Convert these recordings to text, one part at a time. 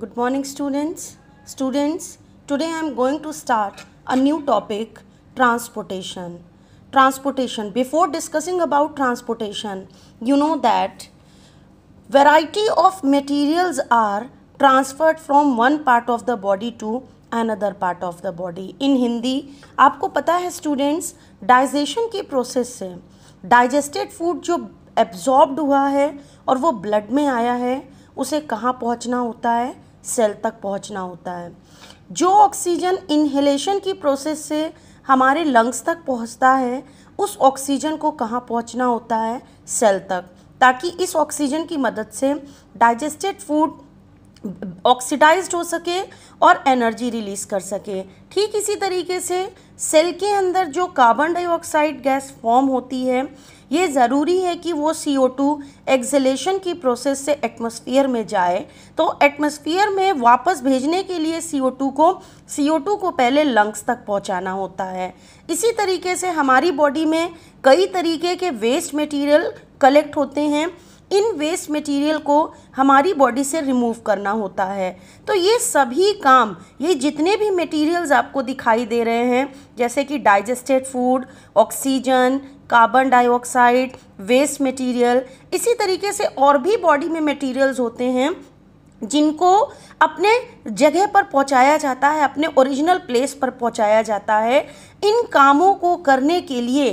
Good morning students. Students, today I am going to start a new topic transportation. Transportation. Before discussing about transportation, you know that variety of materials are transferred from one part of the body to another part of the body. In Hindi आपको पता है students digestion की process से digested food जो absorbed हुआ है और वो ब्लड में आया है उसे कहाँ पहुँचना होता है सेल तक पहुँचना होता है। जो ऑक्सीजन इन्हेलेशन की प्रोसेस से हमारे लंग्स तक पहुँचता है, उस ऑक्सीजन को कहाँ पहुँचना होता है? सेल तक। ताकि इस ऑक्सीजन की मदद से डाइजेस्टेड फ़ूड ऑक्सीडाइज्ड हो सके और एनर्जी रिलीज़ कर सके। ठीक इसी तरीके से सेल के अंदर जो कार्बन डाइऑक्साइड गैस फॉर्म होती है ये ज़रूरी है कि वो सी ओ टू एक्सलेशन की प्रोसेस से एटमोसफियर में जाए। तो एटमोसफियर में वापस भेजने के लिए सी ओ टू को सी ओ टू को पहले लंग्स तक पहुँचाना होता है। इसी तरीके से हमारी बॉडी में कई तरीके के वेस्ट मटीरियल कलेक्ट होते हैं। इन वेस्ट मटेरियल को हमारी बॉडी से रिमूव करना होता है। तो ये सभी काम, ये जितने भी मटेरियल्स आपको दिखाई दे रहे हैं, जैसे कि digested food oxygen carbon dioxide waste material इसी तरीके से और भी बॉडी में मटेरियल्स होते हैं, जिनको अपने जगह पर पहुँचाया जाता है, अपने ओरिजिनल प्लेस पर पहुँचाया जाता है। इन कामों को करने के लिए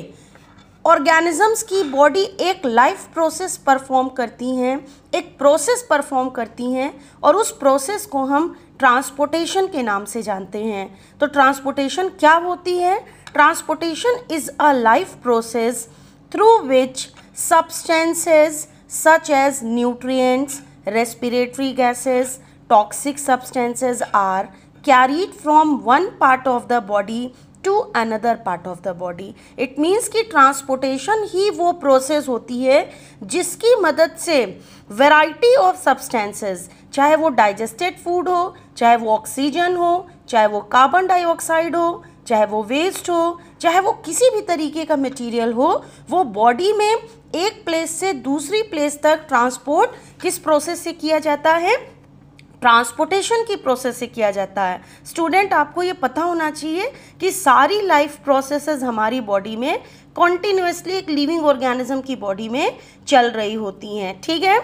ऑर्गेनिजम्स की बॉडी एक लाइफ प्रोसेस परफॉर्म करती हैं, एक प्रोसेस परफॉर्म करती हैं और उस प्रोसेस को हम ट्रांसपोर्टेशन के नाम से जानते हैं। तो ट्रांसपोर्टेशन क्या होती है? Transportation is a life process through which substances such as nutrients, respiratory gases, toxic substances are carried from one part of the body to another part of the body it means कि transportation ही वो process होती है जिसकी मदद से variety of substances चाहे वो डाइजेस्टेड फ़ूड हो, चाहे वो ऑक्सीजन हो, चाहे वो कार्बन डाइऑक्साइड हो, चाहे वो वेस्ट हो, चाहे वो किसी भी तरीके का मटेरियल हो, वो बॉडी में एक प्लेस से दूसरी प्लेस तक ट्रांसपोर्ट किस प्रोसेस से किया जाता है? ट्रांसपोर्टेशन की प्रोसेस से किया जाता है। स्टूडेंट, आपको ये पता होना चाहिए कि सारी लाइफ प्रोसेसेस हमारी बॉडी में कॉन्टीन्यूसली एक लिविंग ऑर्गेनिज्म की बॉडी में चल रही होती हैं, ठीक है?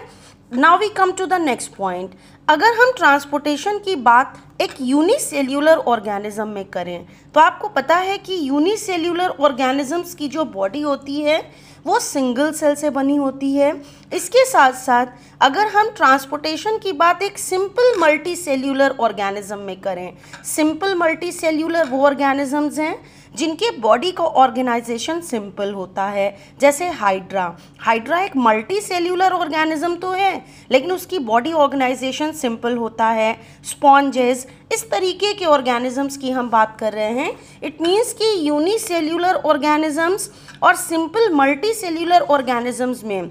Now we come to the next point अगर हम ट्रांसपोर्टेशन की बात एक यूनिसेल्यूलर ऑर्गेनिज्म में करें तो आपको पता है कि यूनिसेल्यूलर ऑर्गेनिजम्स की जो बॉडी होती है वो सिंगल सेल से बनी होती है। इसके साथ साथ अगर हम ट्रांसपोर्टेशन की बात एक सिंपल मल्टी सेल्यूलर ऑर्गेनिज्म में करें सिंपल मल्टी सेल्यूलर वो ऑर्गेनिजम्स हैं जिनके बॉडी का ऑर्गेनाइजेशन सिंपल होता है, जैसे हाइड्रा। हाइड्रा एक मल्टी सेल्यूलर ऑर्गेनिज्म तो है, लेकिन उसकी बॉडी ऑर्गेनाइजेशन सिंपल होता है। स्पॉन्जेस, इस तरीके के ऑर्गेनिजम्स की हम बात कर रहे हैं। इट मीन्स कि यूनिसेल्यूलर ऑर्गेनिजम्स और सिंपल मल्टी सेल्यूलर ऑर्गेनिजम्स में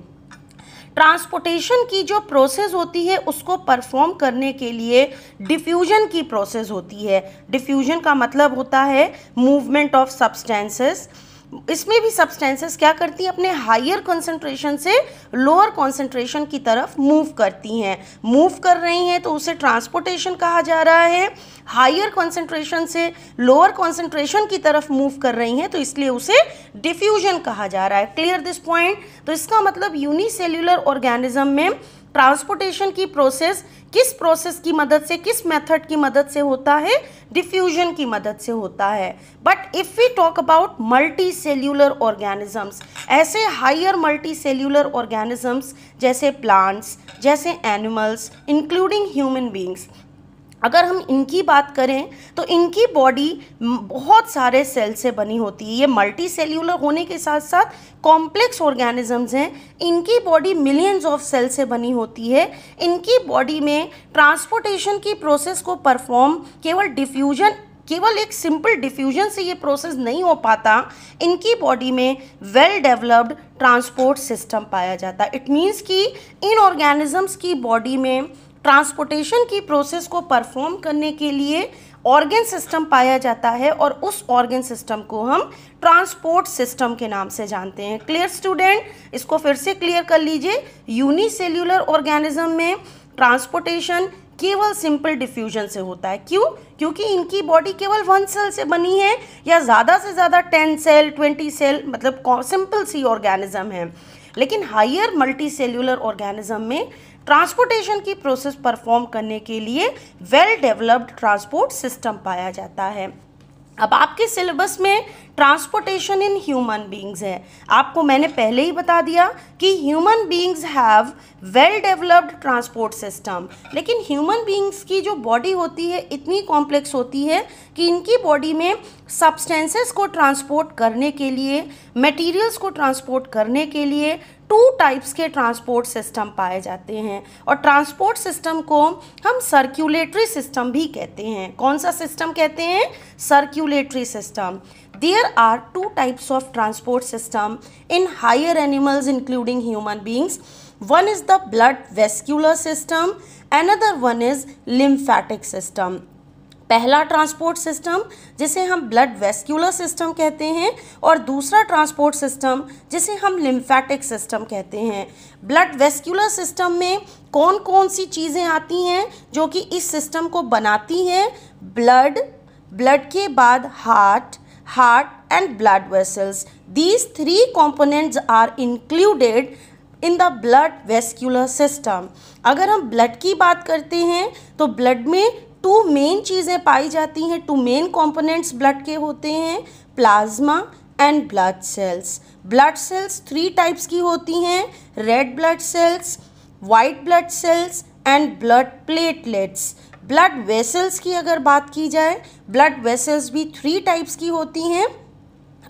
ट्रांसपोर्टेशन की जो प्रोसेस होती है, उसको परफॉर्म करने के लिए डिफ्यूजन की प्रोसेस होती है। डिफ्यूजन का मतलब होता है मूवमेंट ऑफ़ सब्सटेंसेस। इसमें भी सब्सटेंसेस क्या करती हैं? अपने हायर कंसंट्रेशन से लोअर कंसंट्रेशन की तरफ़ मूव करती हैं। मूव कर रही हैं तो उसे ट्रांसपोर्टेशन कहा जा रहा है। हायर कंसंट्रेशन से लोअर कंसंट्रेशन की तरफ़ मूव कर रही हैं तो इसलिए उसे डिफ्यूजन कहा जा रहा है। क्लियर दिस पॉइंट तो इसका मतलब यूनिसेल्यूलर ऑर्गेनिज्म में ट्रांसपोर्टेशन की प्रोसेस, किस प्रोसेस की मदद से, किस मेथड की मदद से होता है, डिफ्यूजन की मदद से होता है। But if we talk about multicellular organisms ऐसे हायर मल्टी सेल्यूलर ऑर्गेनिजम्स जैसे प्लांट्स जैसे एनिमल्स इंक्लूडिंग ह्यूमन बींग्स अगर हम इनकी बात करें तो इनकी बॉडी बहुत सारे सेल से बनी होती है। ये मल्टी सेल्यूलर होने के साथ साथ कॉम्प्लेक्स ऑर्गेनिजम्स हैं। इनकी बॉडी मिलियंस ऑफ़ सेल से बनी होती है। इनकी बॉडी में ट्रांसपोर्टेशन की प्रोसेस को परफॉर्म केवल डिफ्यूजन केवल एक सिंपल डिफ्यूजन से ये प्रोसेस नहीं हो पाता। इनकी बॉडी में वेल डेवलप्ड ट्रांसपोर्ट सिस्टम पाया जाता। इट मीन्स कि इन ऑर्गेनिजम्स की बॉडी में ट्रांसपोर्टेशन की प्रोसेस को परफॉर्म करने के लिए ऑर्गेन सिस्टम पाया जाता है और उस ऑर्गेन सिस्टम को हम ट्रांसपोर्ट सिस्टम के नाम से जानते हैं। Clear student? इसको फिर से क्लियर कर लीजिए। यूनिसेल्यूलर ऑर्गेनिज्म में ट्रांसपोर्टेशन केवल सिंपल डिफ्यूजन से होता है। क्यों? क्योंकि इनकी बॉडी केवल वन सेल से बनी है या ज़्यादा से ज़्यादा टेन सेल, ट्वेंटी सेल मतलब सिंपल सी ऑर्गेनिज्म है। लेकिन हायर मल्टी सेल्यूलर ऑर्गेनिज्म में ट्रांसपोर्टेशन की प्रोसेस परफॉर्म करने के लिए वेल डेवलप्ड ट्रांसपोर्ट सिस्टम पाया जाता है। अब आपके सिलेबस में ट्रांसपोर्टेशन इन ह्यूमन बींग्स है। आपको मैंने पहले ही बता दिया कि human beings have well developed transport system. लेकिन ह्यूमन बींग्स की जो बॉडी होती है, इतनी कॉम्प्लेक्स होती है कि इनकी बॉडी में सब्सटेंसेस को ट्रांसपोर्ट करने के लिए मटेरियल्स को ट्रांसपोर्ट करने के लिए टू टाइप्स के ट्रांसपोर्ट सिस्टम पाए जाते हैं और ट्रांसपोर्ट सिस्टम को हम सर्क्यूलेटरी सिस्टम भी कहते हैं। कौन सा सिस्टम कहते हैं? Circulatory system. There are two types of transport system in higher animals including human beings one is the blood vascular system another one is lymphatic system पहला ट्रांसपोर्ट सिस्टम, जिसे हम ब्लड वेस्क्यूलर सिस्टम कहते हैं, और दूसरा transport system, जिसे हम lymphatic system कहते हैं। ब्लड वेस्क्यूलर सिस्टम में कौन कौन सी चीज़ें आती हैं, जो कि इस सिस्टम को बनाती हैं? ब्लड ब्लड के बाद heart heart and blood vessels. These three components are included in the blood vascular system अगर हम ब्लड की बात करते हैं तो ब्लड में टू मेन चीज़ें पाई जाती हैं, टू मेन कंपोनेंट्स ब्लड के होते हैं plasma and blood cells blood cells three types की होती हैं red blood cells white blood cells and blood platelets blood vessels की अगर बात की जाए ब्लड वेसल्स भी थ्री टाइप्स की होती हैं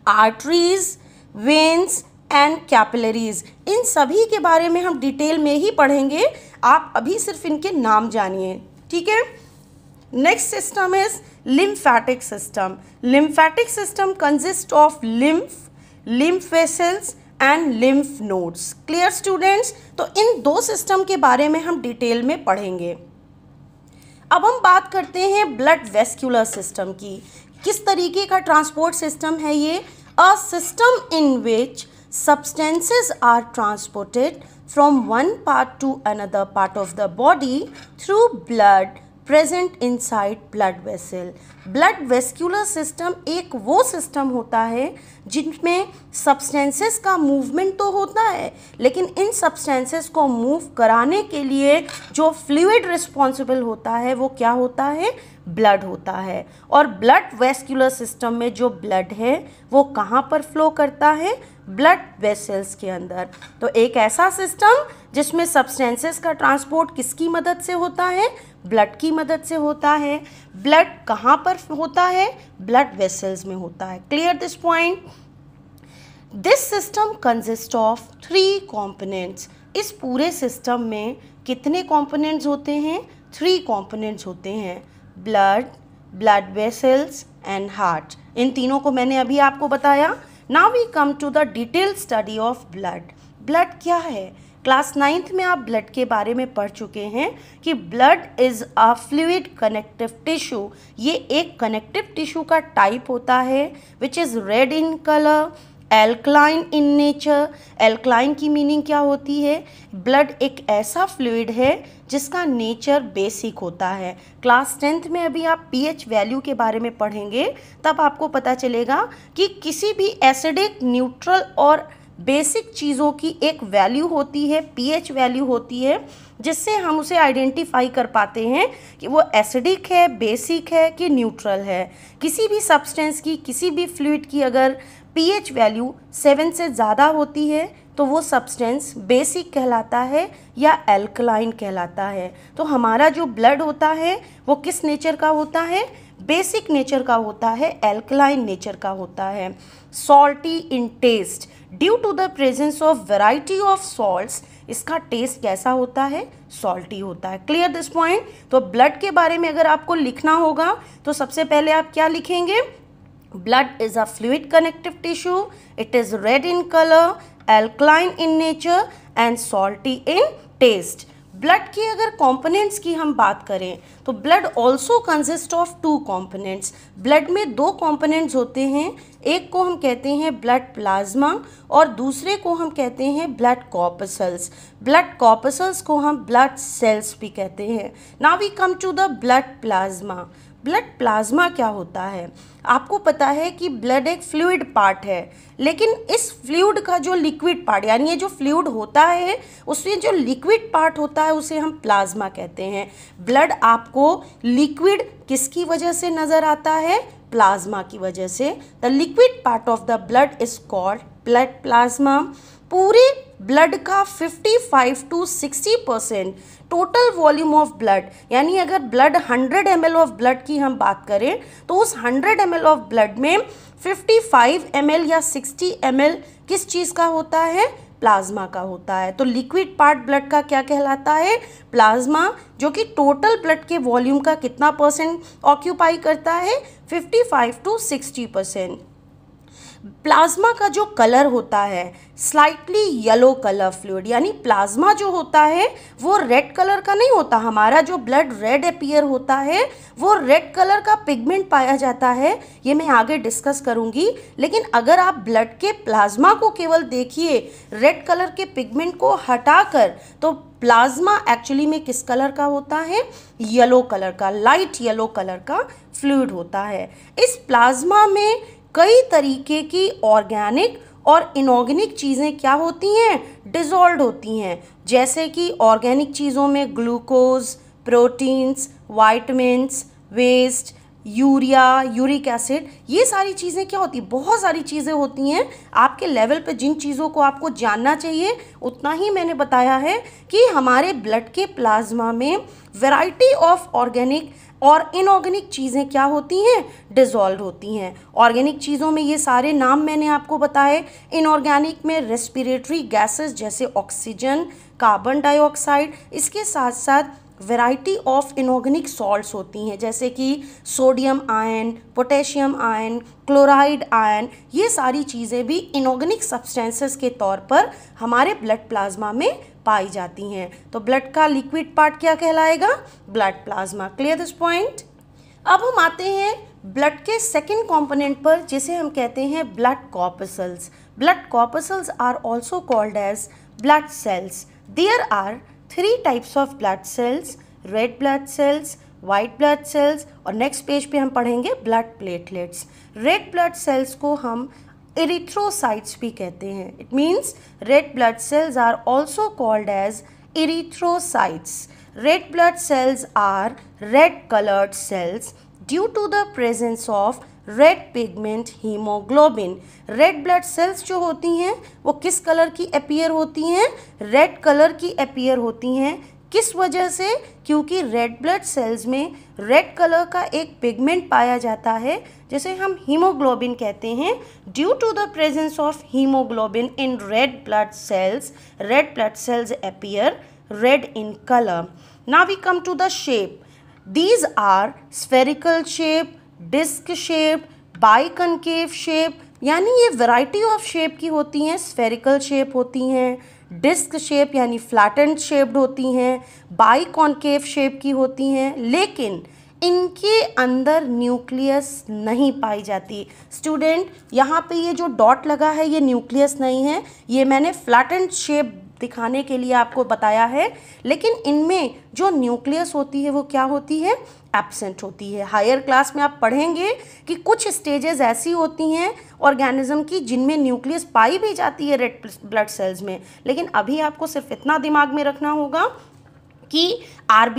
आर्टरीज वेन्स एंड कैपिलरीज इन सभी के बारे में हम डिटेल में ही पढ़ेंगे, आप अभी सिर्फ़ इनके नाम जानिए, ठीक है? Next system is lymphatic system lymphatic system consist of lymph lymph vessels and lymph nodes clear students तो इन दो सिस्टम के बारे में हम डिटेल में पढ़ेंगे। अब हम बात करते हैं ब्लड वेस्क्यूलर सिस्टम की। किस तरीके का ट्रांसपोर्ट सिस्टम है ये? A system in which substances are transported from one part to another part of the body through blood present inside blood vessel blood vascular system एक वो सिस्टम होता है जिनमें सब्सटेंसेस का मूवमेंट तो होता है, लेकिन इन सब्सटेंसेस को मूव कराने के लिए जो फ्लूड रिस्पॉन्सिबल होता है वो क्या होता है? ब्लड होता है। और ब्लड वेस्क्यूलर सिस्टम में जो ब्लड है वो कहाँ पर फ्लो करता है? ब्लड वेसल्स के अंदर। तो एक ऐसा सिस्टम जिसमें सब्सटेंसेस का ट्रांसपोर्ट किसकी मदद से होता है? ब्लड की मदद से होता है। ब्लड कहाँ पर होता है? ब्लड वेसल्स में होता है। Clear this point this system consist of three components इस पूरे सिस्टम में कितने कॉम्पोनेंट्स होते हैं? थ्री कॉम्पोनेंट्स होते हैं। Blood blood vessels and heart इन तीनों को मैंने अभी आपको बताया। Now we come to the detail study of blood blood क्या है? क्लास नाइन्थ में आप ब्लड के बारे में पढ़ चुके हैं कि blood is a fluid connective tissue ये एक कनेक्टिव टिश्यू का टाइप होता है which is red in colour alkaline in nature alkaline की मीनिंग क्या होती है? ब्लड एक ऐसा फ्लूड है जिसका नेचर बेसिक होता है। क्लास टेंथ में अभी आप पीएच वैल्यू के बारे में पढ़ेंगे, तब आपको पता चलेगा कि किसी भी एसिडिक न्यूट्रल और बेसिक चीज़ों की एक वैल्यू होती है पीएच वैल्यू होती है, जिससे हम उसे आइडेंटिफाई कर पाते हैं कि वो एसिडिक है बेसिक है कि न्यूट्रल है। किसी भी सब्सटेंस की, किसी भी फ्लूड की अगर पीएच वैल्यू सेवन से ज़्यादा होती है तो वो सब्सटेंस बेसिक कहलाता है या एल्कलाइन कहलाता है। तो हमारा जो ब्लड होता है, वो किस नेचर का होता है? बेसिक नेचर का होता है एल्कलाइन नेचर का होता है। Salty in taste due to the presence of variety of salts इसका टेस्ट कैसा होता है? सॉल्टी होता है। क्लियर दिस पॉइंट तो ब्लड के बारे में अगर आपको लिखना होगा तो सबसे पहले आप क्या लिखेंगे? Blood is a fluid connective tissue it is red in colour alkaline in nature and salty in taste blood की अगर कंपोनेंट्स की हम बात करें तो blood also consist of two components blood में दो कंपोनेंट्स होते हैं. एक को हम कहते हैं ब्लड प्लाज्मा और दूसरे को हम कहते हैं ब्लड कॉपसल्स ब्लड कॉपसल्स को हम ब्लड सेल्स भी कहते हैं. Now we come to the blood plasma blood plasma क्या होता है? आपको पता है कि ब्लड एक फ्लूड पार्ट है, लेकिन इस फ्लूड का जो लिक्विड पार्ट, यानी ये जो फ्लूड होता है उसमें जो लिक्विड पार्ट होता है, उसे हम प्लाज्मा कहते हैं। ब्लड आपको लिक्विड किसकी वजह से नज़र आता है? प्लाज्मा की वजह से। The liquid part of the blood is called blood plasma पूरे ब्लड का 55 to 60 percent total volume of blood यानी अगर ब्लड 100 एम ऑफ़ ब्लड की हम बात करें तो उस 100 एम ऑफ़ ब्लड में 55 एम या 60 एम किस चीज़ का होता है? प्लाज्मा का होता है। तो लिक्विड पार्ट ब्लड का क्या कहलाता है? प्लाज्मा, जो कि टोटल ब्लड के वॉल्यूम का कितना परसेंट ऑक्यूपाई करता है? 55 टू 60 परसेंट प्लाज्मा का जो कलर होता है स्लाइटली येलो कलर फ्लूड यानी प्लाज्मा जो होता है, वो रेड कलर का नहीं होता हमारा, जो ब्लड रेड अपीयर होता है, वो रेड कलर का पिगमेंट पाया जाता है। ये मैं आगे डिस्कस करूँगी। लेकिन अगर आप ब्लड के प्लाज्मा को केवल देखिए रेड कलर के पिगमेंट को हटाकर तो प्लाज्मा एक्चुअली में किस कलर का होता है? येलो कलर का लाइट येलो कलर का फ्लूड होता है। इस प्लाज्मा में कई तरीके की ऑर्गेनिक और इनऑर्गेनिक चीज़ें क्या होती हैं? डिजॉल्व होती हैं। जैसे कि ऑर्गेनिक चीज़ों में glucose, proteins, vitamins, waste, urea, uric acid, ये सारी चीज़ें क्या होती बहुत सारी चीज़ें होती हैं। आपके लेवल पे जिन चीज़ों को आपको जानना चाहिए, उतना ही मैंने बताया है कि हमारे ब्लड के प्लाज्मा में वैरायटी ऑफ़ ऑर्गेनिक और इनऑर्गेनिक चीज़ें क्या होती हैं? डिज़ोल्व होती हैं। ऑर्गेनिक चीज़ों में ये सारे नाम मैंने आपको बताए। इनऑर्गेनिक में रेस्पिरेटरी गैसेस जैसे ऑक्सीजन कार्बन डाइऑक्साइड इसके साथ साथ वैरायटी ऑफ़ इनऑर्गेनिक सॉल्ट्स होती हैं, जैसे कि sodium ion potassium ion chloride ion ये सारी चीज़ें भी इनऑर्गेनिक सब्सटेंसेस के तौर पर हमारे ब्लड प्लाज्मा में पाई जाती हैं। तो ब्लड का लिक्विड पार्ट क्या कहलाएगा? Blood plasma clear this point अब हम आते हैं ब्लड के सेकेंड कॉम्पोनेंट पर, जिसे हम कहते हैं blood corpuscles blood corpuscles are also called as blood cells there are three types of blood cells red blood cells white blood cells और नेक्स्ट पेज पे हम पढ़ेंगे blood platelets red blood cells को हम इरिथ्रोसाइट्स भी कहते हैं। It means red blood cells are also called as erythrocytes red blood cells are red coloured cells due to the presence of red pigment haemoglobin red blood cells जो होती हैं, वो किस कलर की अपियर होती हैं? रेड कलर की appear होती हैं किस वजह से? क्योंकि रेड ब्लड सेल्स में रेड कलर का एक पिगमेंट पाया जाता है, जिसे हम हीमोग्लोबिन कहते हैं। Due to the presence of haemoglobin in red blood cells red blood cells appear red in colour now we come to the shape these are spherical shape disc shape biconcave shape यानी ये variety of shape की होती हैं spherical shape होती हैं। Disc shape यानी flattened shaped होती हैं बाई कॉन्केव शेप की होती हैं, लेकिन इनके अंदर न्यूक्लियस नहीं पाई जाती। स्टूडेंट, यहाँ पे ये जो डॉट लगा है, ये न्यूक्लियस नहीं है। ये मैंने फ्लैटेंड शेप दिखाने के लिए आपको बताया है, लेकिन इनमें जो न्यूक्लियस होती है, वो क्या होती है? एबसेंट होती है। हायर क्लास में आप पढ़ेंगे कि कुछ स्टेजेस ऐसी होती हैं ऑर्गेनिज्म की जिनमें न्यूक्लियस पाई भी जाती है रेड ब्लड सेल्स में। लेकिन अभी आपको सिर्फ़ इतना दिमाग में रखना होगा कि आर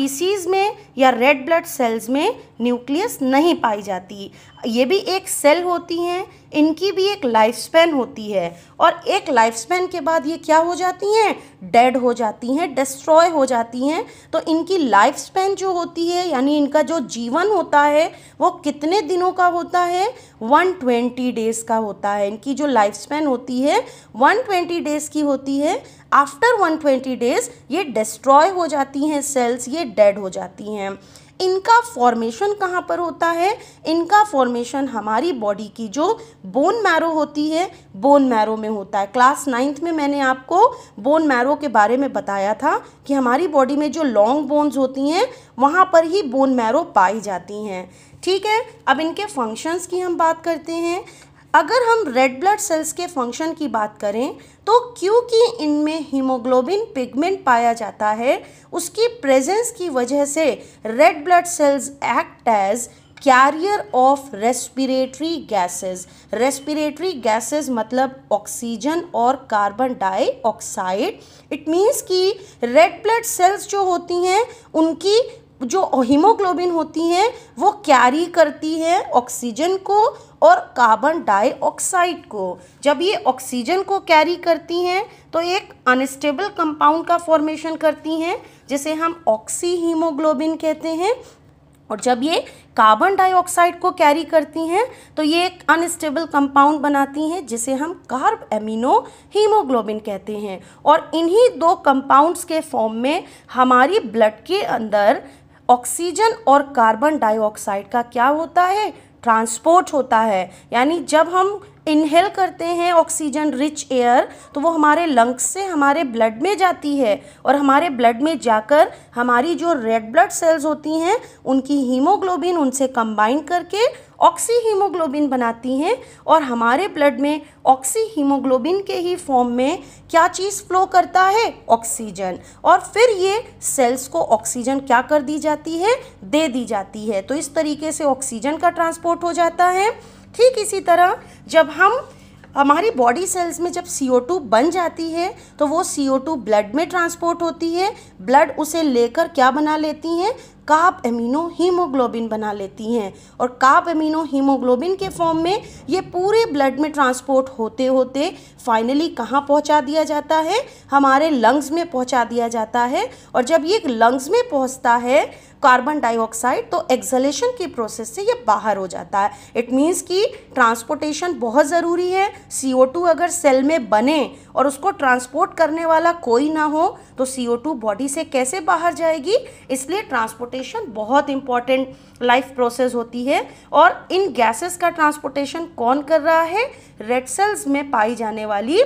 में या रेड ब्लड सेल्स में न्यूक्लियस नहीं पाई जाती। ये भी एक सेल होती हैं, इनकी भी एक लाइफ स्पैन होती है और एक लाइफ स्पैन के बाद ये क्या हो जाती हैं? डेड हो जाती हैं, डिस्ट्रॉय हो जाती हैं। तो इनकी लाइफ स्पैन जो होती है, यानी इनका जो जीवन होता है, वो कितने दिनों का होता है? 120 डेज़ का होता है। इनकी जो लाइफ स्पैन होती है 120 डेज़ की होती है। आफ्टर 120 डेज़ ये डिस्ट्रॉय हो जाती हैं सेल्स ये डेड हो जाती हैं। इनका फॉर्मेशन कहाँ पर होता है? इनका फॉर्मेशन हमारी बॉडी की जो बोन मैरो होती है बोन मैरो में होता है। क्लास नाइन्थ में मैंने आपको बोन मैरो के बारे में बताया था कि हमारी बॉडी में जो लॉन्ग बोन्स होती हैं, वहाँ पर ही बोन मैरो पाई जाती हैं। ठीक है? अब इनके फ़ंक्शंस की हम बात करते हैं। अगर हम रेड ब्लड सेल्स के फ़ंक्शन की बात करें तो क्योंकि इनमें हीमोग्लोबिन पिगमेंट पाया जाता है, उसकी प्रेजेंस की वजह से red blood cells act as carrier of respiratory gases respiratory gases मतलब ऑक्सीजन और कार्बन डाइऑक्साइड इट मीन्स कि रेड ब्लड सेल्स जो होती हैं, उनकी जो हीमोग्लोबिन होती हैं, वो कैरी करती है ऑक्सीजन को और कार्बन डाइऑक्साइड को। जब ये ऑक्सीजन को कैरी करती हैं तो एक अनस्टेबल कंपाउंड का फॉर्मेशन करती हैं, जिसे हम ऑक्सी हीमोग्लोबिन कहते हैं। और जब ये कार्बन डाइऑक्साइड को कैरी करती हैं तो ये एक अनस्टेबल कंपाउंड बनाती हैं, जिसे हम कार्ब एमिनो हीमोग्लोबिन कहते हैं। और इन्हीं दो कंपाउंड्स के फॉर्म में हमारी ब्लड के अंदर ऑक्सीजन और कार्बन डाइऑक्साइड का क्या होता है? ट्रांसपोर्ट होता है। यानी जब हम इनहेल करते हैं ऑक्सीजन रिच एयर तो वो हमारे लंग्स से हमारे ब्लड में जाती है और हमारे ब्लड में जाकर हमारी जो रेड ब्लड सेल्स होती हैं, उनकी हीमोग्लोबिन उनसे कंबाइन करके ऑक्सी हीमोग्लोबिन बनाती हैं और हमारे ब्लड में ऑक्सी हीमोग्लोबिन के ही फॉर्म में क्या चीज़ फ्लो करता है? ऑक्सीजन और फिर ये सेल्स को ऑक्सीजन क्या कर दी जाती है? दे दी जाती है। तो इस तरीके से ऑक्सीजन का ट्रांसपोर्ट हो जाता है। ठीक इसी तरह जब हम, हमारी बॉडी सेल्स में जब CO2 बन जाती है तो वो CO2 ब्लड में ट्रांसपोर्ट होती है। ब्लड उसे लेकर क्या बना लेती हैं? काप एमिनो हीमोग्लोबिन बना लेती हैं। और काप एमिनो हीमोग्लोबिन के फॉर्म में ये पूरे ब्लड में ट्रांसपोर्ट होते होते फाइनली कहाँ पहुँचा दिया जाता है? हमारे लंग्स में पहुँचा दिया जाता है। और जब ये लंग्स में पहुँचता है कार्बन डाइऑक्साइड तो एक्सलेशन की प्रोसेस से ये बाहर हो जाता है। इट मीन्स कि ट्रांसपोर्टेशन बहुत ज़रूरी है। CO2 अगर सेल में बने और उसको ट्रांसपोर्ट करने वाला कोई ना हो तो CO2 बॉडी से कैसे बाहर जाएगी? इसलिए ट्रांसपोर्टेशन बहुत इंपॉर्टेंट लाइफ प्रोसेस होती है। और इन गैसेस का ट्रांसपोर्टेशन कौन कर रहा है? रेड सेल्स में पाई जाने वाली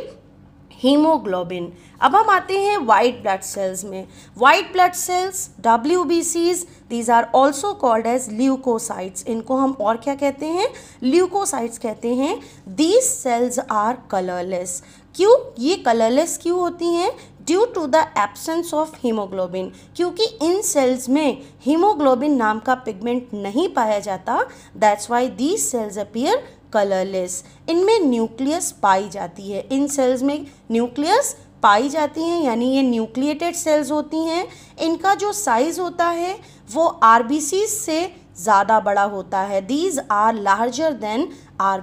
हीमोग्लोबिन अब हम आते हैं वाइट ब्लड सेल्स में। White blood cells W B Cs these are also called as leukocytes इनको हम और क्या कहते हैं? ल्यूकोसाइट्स कहते हैं। दीज सेल्स आर कलरलेस क्यों? ये कलरलेस क्यों होती हैं? Due to the absence of haemoglobin क्योंकि इन सेल्स में हीमोग्लोबिन नाम का पिगमेंट नहीं पाया जाता that's why these cells appear colourless इनमें न्यूक्लियस पाई जाती है। इन सेल्स में न्यूक्लियस पाई जाती हैं, यानी ये न्यूक्लिएटेड सेल्स होती हैं। इनका जो साइज़ होता है, वो आर से ज़्यादा बड़ा होता है। These are larger than R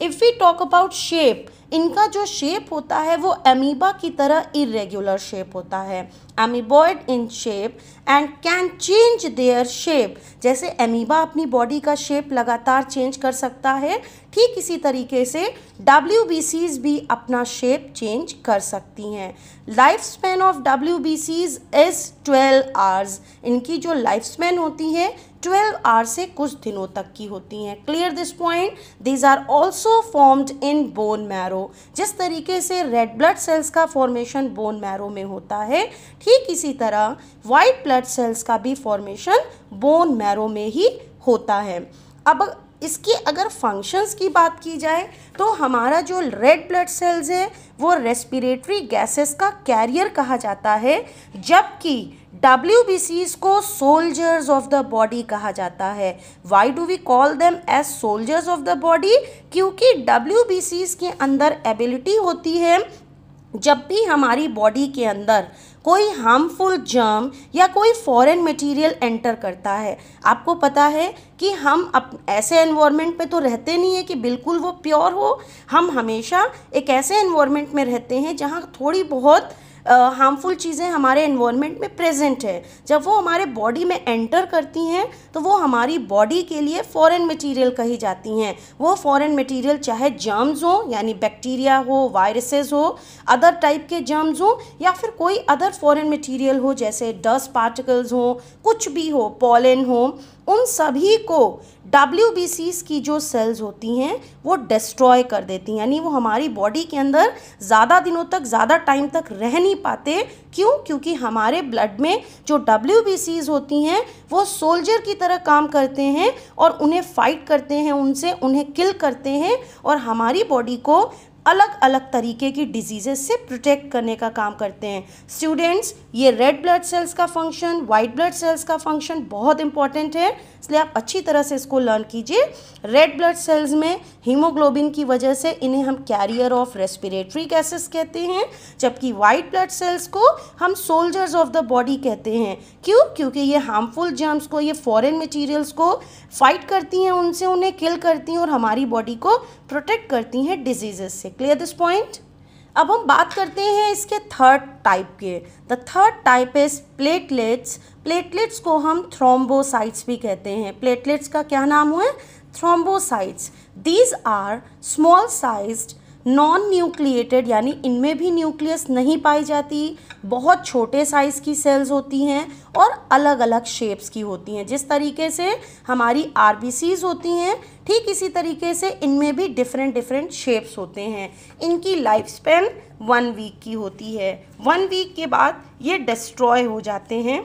if we talk about shape इनका जो शेप होता है, वो एमीबा की तरह इरेगुलर शेप होता है। Amoeboid in shape and can change their shape जैसे एमीबा अपनी बॉडी का शेप लगातार चेंज कर सकता है, ठीक इसी तरीके से डब्ल्यू भी अपना शेप चेंज कर सकती हैं। Life span of W B Cs is twelve hours इनकी जो लाइफ स्पैन होती है ट्वेल्व आवर से कुछ दिनों तक की होती हैं। Clear this point these are also formed in bone marrow जिस तरीके से रेड ब्लड सेल्स का फॉर्मेशन बोन मैरो में होता है, ठीक इसी तरह वाइट ब्लड सेल्स का भी फॉर्मेशन बोन मैरो में ही होता है। अब इसकी अगर फ़ंक्शंस की बात की जाए तो हमारा जो रेड ब्लड सेल्स है, वो रेस्पिरेटरी गैसेस का कैरियर कहा जाता है, जबकि डब्ल्यू को सोल्जर्स ऑफ़ द बॉडी कहा जाता है। Why do we call them as soldiers of the body क्योंकि डब्ल्यू के अंदर एबिलिटी होती है, जब भी हमारी बॉडी के अंदर कोई हार्मफुल जर्म या कोई फॉरेन मटेरियल एंटर करता है। आपको पता है कि हम अप, ऐसे एनवायरनमेंट में तो रहते नहीं है कि बिल्कुल वो प्योर हो। हम हमेशा एक ऐसे एनवायरनमेंट में रहते हैं जहाँ थोड़ी बहुत हार्मफुल चीज़ें हमारे इन्वायरमेंट में प्रेजेंट है। जब वो हमारे बॉडी में एंटर करती हैं तो वो हमारी बॉडी के लिए फॉरेन मटेरियल कही जाती हैं। वो फॉरेन मटेरियल चाहे जर्म्स हो, यानी बैक्टीरिया हो वायरसेस हो अदर टाइप के जर्म्स हो, या फिर कोई अदर फॉरेन मटेरियल हो, जैसे डस्ट पार्टिकल्स हो, कुछ भी हो पॉलन हो उन सभी को डब्ल्यू की जो सेल्स होती हैं, वो डिस्ट्रॉय कर देती हैं। यानी वो हमारी बॉडी के अंदर ज़्यादा दिनों तक, ज़्यादा टाइम तक रह नहीं पाते। क्यों? क्योंकि हमारे ब्लड में जो डब्ल्यू होती हैं, वो सोल्जर की तरह काम करते हैं और उन्हें फाइट करते हैं, उनसे उन्हें किल करते हैं और हमारी बॉडी को अलग अलग तरीके की डिजीजेस से प्रोटेक्ट करने का काम करते हैं। स्टूडेंट्स ये रेड ब्लड सेल्स का फ़ंक्शन वाइट ब्लड सेल्स का फ़ंक्शन बहुत इंपॉर्टेंट है। इसलिए आप अच्छी तरह से इसको लर्न कीजिए। रेड ब्लड सेल्स में हीमोग्लोबिन की वजह से इन्हें हम कैरियर ऑफ़ रेस्पिरेटरी गैसेस कहते हैं, जबकि वाइट ब्लड सेल्स को हम सोल्जर्स ऑफ़ द बॉडी कहते हैं। क्यों? क्योंकि ये हार्मफुल जर्म्स को, ये फॉरेन मटीरियल्स को फाइट करती हैं, उनसे उन्हें किल करती हैं और हमारी बॉडी को प्रोटेक्ट करती हैं डिजीजेस से। क्लियर दिस पॉइंट अब हम बात करते हैं इसके थर्ड टाइप के। The third type is platelets platelets को हम थ्रोम्बोसाइट्स भी कहते हैं। प्लेटलेट्स का क्या नाम हुआ thrombocytes these are small sized non nucleated यानी इनमें भी न्यूक्लियस नहीं पाई जाती। बहुत छोटे साइज़ की सेल्स होती हैं और अलग अलग शेप्स की होती हैं। जिस तरीके से हमारी आर होती हैं, ठीक इसी तरीके से इनमें भी डिफरेंट डिफरेंट शेप्स होते हैं। इनकी लाइफ स्पेन वन वीक की होती है। वन वीक के बाद ये डिस्ट्रॉय हो जाते हैं।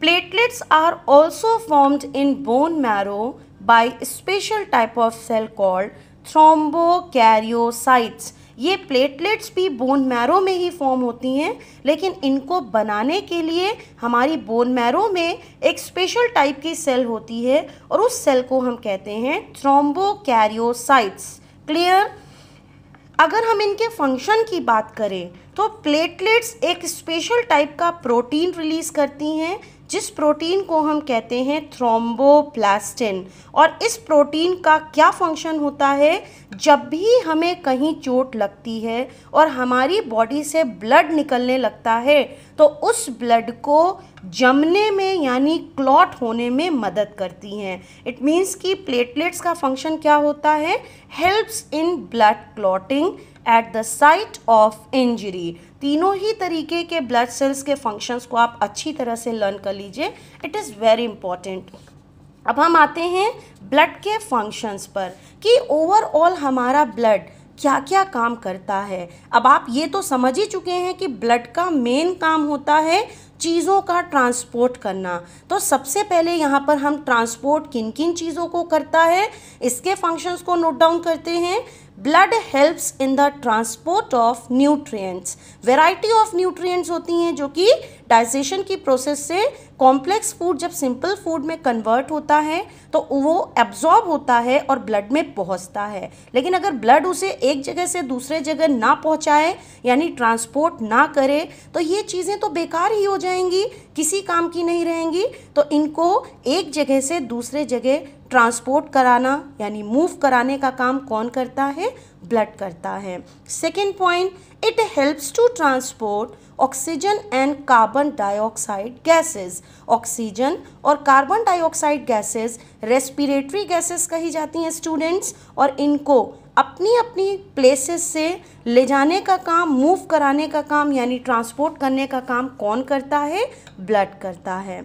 Platelets are also formed in bone marrow by special type of cell called thrombokaryocytes ये प्लेटलेट्स भी बोन मैरो में ही फॉर्म होती हैं, लेकिन इनको बनाने के लिए हमारी बोन मैरो में एक स्पेशल टाइप की सेल होती है और उस सेल को हम कहते हैं थ्रोम्बोकैरियोसाइट्स क्लियर अगर हम इनके फ़ंक्शन की बात करें तो प्लेटलेट्स एक स्पेशल टाइप का प्रोटीन रिलीज़ करती हैं जिस प्रोटीन को हम कहते हैं थ्रोम्बोप्लास्टिन। और इस प्रोटीन का क्या फ़ंक्शन होता है? जब भी हमें कहीं चोट लगती है और हमारी बॉडी से ब्लड निकलने लगता है तो उस ब्लड को जमने में यानी क्लॉट होने में मदद करती हैं। इट मीन्स कि प्लेटलेट्स का फ़ंक्शन क्या होता है? Helps in blood clotting at the site of injury तीनों ही तरीके के ब्लड सेल्स के फ़ंक्शंस को आप अच्छी तरह से लर्न कर लीजिए। इट इज़ वेरी इंपॉर्टेंट अब हम आते हैं ब्लड के फ़ंक्शंस पर कि ओवरऑल हमारा ब्लड क्या क्या काम करता है। अब आप ये तो समझ ही चुके हैं कि ब्लड का मेन काम होता है चीज़ों का ट्रांसपोर्ट करना। तो सबसे पहले यहाँ पर हम ट्रांसपोर्ट किन किन चीज़ों को करता है, इसके फ़ंक्शंस को नोट डाउन करते हैं। Blood helps in the transport of nutrients variety of nutrients होती हैं जो कि डाइजेशन की प्रोसेस से कॉम्प्लेक्स फ़ूड जब सिंपल फ़ूड में कन्वर्ट होता है तो वो एब्जॉर्ब होता है और ब्लड में पहुँचता है। लेकिन अगर ब्लड उसे एक जगह से दूसरे जगह ना पहुँचाए, यानी ट्रांसपोर्ट ना करे तो ये चीज़ें तो बेकार ही हो जाएँगी, किसी काम की नहीं रहेंगी तो इनको एक जगह से दूसरे जगह ट्रांसपोर्ट कराना, यानी मूव कराने का काम कौन करता है? ब्लड करता है। Second point it helps to transport oxygen and carbon dioxide gases oxygen और carbon dioxide gases respiratory gases कही जाती हैं स्टूडेंट्स और इनको अपनी अपनी प्लेसेस से ले जाने का काम मूव कराने का काम, यानी ट्रांसपोर्ट करने का काम कौन करता है? ब्लड करता है।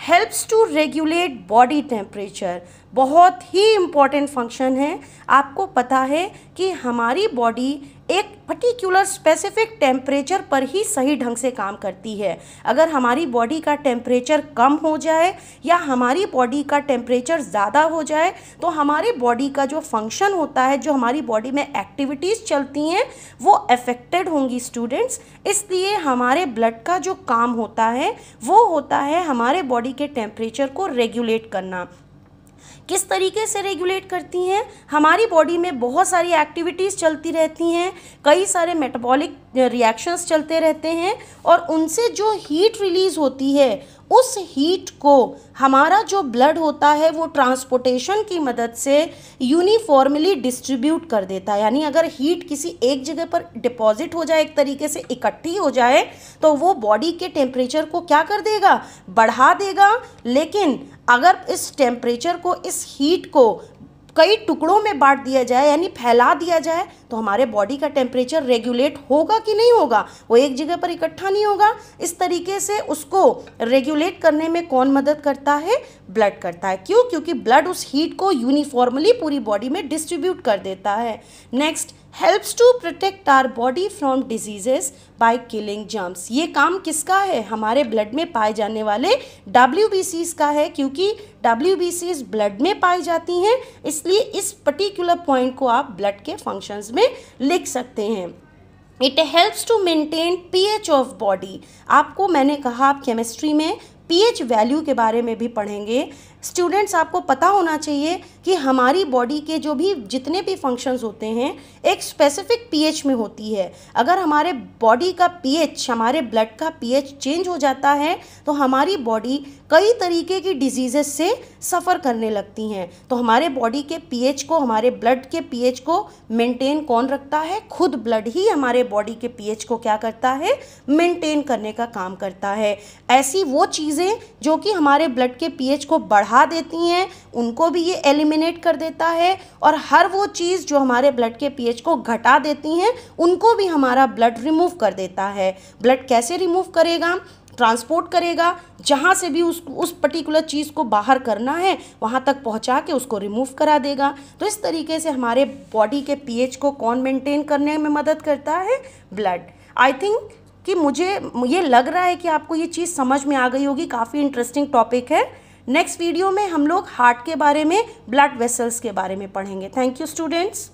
Helps to regulate body temperature बहुत ही इंपॉर्टेंट फ़ंक्शन है। आपको पता है कि हमारी बॉडी एक पर्टिकुलर स्पेसिफिक टेम्परेचर पर ही सही ढंग से काम करती है। अगर हमारी बॉडी का टेम्परेचर कम हो जाए या हमारी बॉडी का टेम्परेचर ज़्यादा हो जाए तो हमारी बॉडी का जो फ़ंक्शन होता है, जो हमारी बॉडी में एक्टिविटीज़ चलती हैं, वो अफेक्टेड होंगी स्टूडेंट्स इसलिए हमारे ब्लड का जो काम होता है, वो होता है हमारे बॉडी के टेम्परेचर को रेगुलेट करना। किस तरीके से रेगुलेट करती हैं? हमारी बॉडी में बहुत सारी एक्टिविटीज़ चलती रहती हैं, कई सारे मेटाबॉलिक रिएक्शंस चलते रहते हैं और उनसे जो हीट रिलीज़ होती है, उस हीट को हमारा जो ब्लड होता है, वो ट्रांसपोर्टेशन की मदद से यूनिफॉर्मली डिस्ट्रीब्यूट कर देता है। यानी अगर हीट किसी एक जगह पर डिपॉजिट हो जाए, एक तरीके से इकट्ठी हो जाए तो वो बॉडी के टेम्परेचर को क्या कर देगा? बढ़ा देगा। लेकिन अगर इस टेम्परेचर को, इस हीट को कई टुकड़ों में बांट दिया जाए, यानी फैला दिया जाए तो हमारे बॉडी का टेम्परेचर रेगुलेट होगा कि नहीं होगा? वो एक जगह पर इकट्ठा नहीं होगा। इस तरीके से उसको रेगुलेट करने में कौन मदद करता है? ब्लड करता है। क्यों? क्योंकि ब्लड उस हीट को यूनिफॉर्मली पूरी बॉडी में डिस्ट्रीब्यूट कर देता है। Next helps to protect our body from diseases by killing germs ये काम किसका है? हमारे ब्लड में पाए जाने वाले डब्ल्यू का है, क्योंकि डब्ल्यू ब्लड में पाई जाती हैं, इसलिए इस पर्टिकुलर पॉइंट को आप ब्लड के फ़ंक्शंस में लिख सकते हैं। It helps to maintain pH of body आपको मैंने कहा आप केमिस्ट्री में पीएच वैल्यू के बारे में भी पढ़ेंगे। स्टूडेंट्स, आपको पता होना चाहिए कि हमारी बॉडी के जो भी, जितने भी फ़ंक्शंस होते हैं, एक स्पेसिफिक पीएच में होती है। अगर हमारे बॉडी का पीएच हमारे ब्लड का पीएच चेंज हो जाता है तो हमारी बॉडी कई तरीके की डिजीजेस से सफ़र करने लगती हैं। तो हमारे बॉडी के पीएच को, हमारे ब्लड के पीएच को मेंटेन कौन रखता है? खुद ब्लड ही हमारे बॉडी के पीएच को क्या करता है? मेंटेन करने का काम करता है। ऐसी वो चीज़ें जो कि हमारे ब्लड के पीएच को बढ़ा देती हैं, उनको भी ये एलिमिनेट कर देता है और हर वो चीज़ जो हमारे ब्लड के पीएच को घटा देती हैं, उनको भी हमारा ब्लड रिमूव कर देता है। ब्लड कैसे रिमूव करेगा? ट्रांसपोर्ट करेगा, जहाँ से भी उस उस पर्टिकुलर चीज़ को बाहर करना है, वहाँ तक पहुँचा के उसको रिमूव करा देगा। तो इस तरीके से हमारे बॉडी के पीएच को कौन मेंटेन करने में मदद करता है? ब्लड आई थिंक कि मुझे, ये लग रहा है कि आपको ये चीज़ समझ में आ गई होगी, काफ़ी इंटरेस्टिंग टॉपिक है। नेक्स्ट वीडियो में हम लोग हार्ट के बारे में ब्लड वेसल्स के बारे में पढ़ेंगे। Thank you students